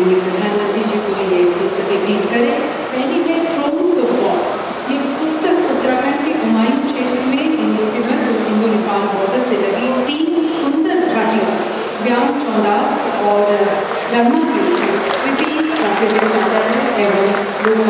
माननीय प्रधानमंत्री जी को ये पुस्तकें भेंट करें। पहली है थ्रोन्स ऑफ़ वॉर ये पुस्तक उत्तराखंड के कुमायूं क्षेत्र में इंदो तिब्बत और इंदो नेपाल बॉर्डर से लगी तीन सुंदर घाटियों, व्यास, चौदास और लड़मा की संस्कृति प्राकृतिक सौंदर्य एवं लोक